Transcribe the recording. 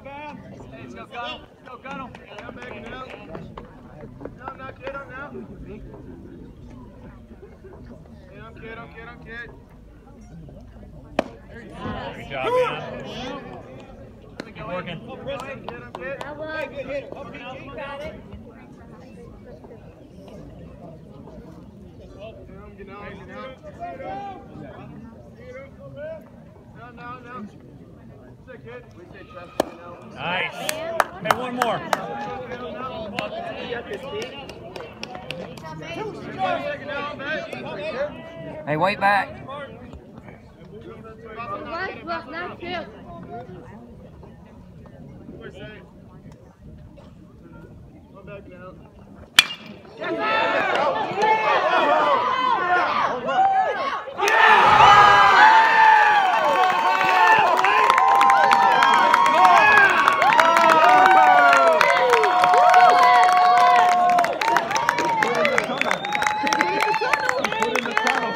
got him. Go, got him. Now backing out. No, not kid, I'm now. Kid, I'm kid, I'm kid, I'm kid. Good job, man. Keep working. Kid, I'm kid. Hey, good hitter. Up, you got it. Get out, get out, get out. No, no, no. Nice. Hey, one more. Hey, wait back. Right, tunnel. Put in the tunnel.